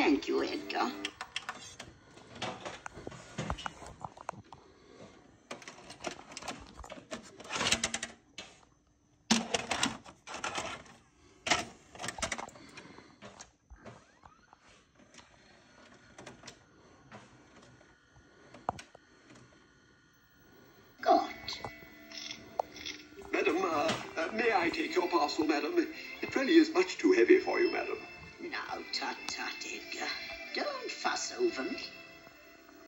Thank you, Edgar. Madam, uh, uh, may I take your parcel, madam? It really is much too heavy for you, madam. Tut tut, Edgar. Don't fuss over me.